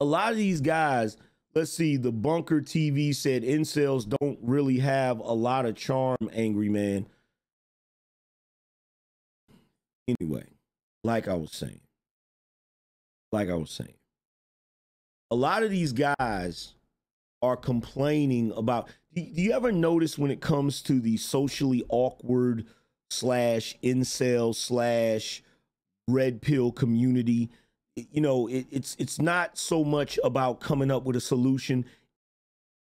a lot of these guys, let's see, the bunker TV said incels don't really have a lot of charm, angry man. Anyway, like I was saying, like I was saying, a lot of these guys are complaining about. Do you ever notice when it comes to the socially awkward slash incel slash red pill community? You know, it, it's it's not so much about coming up with a solution.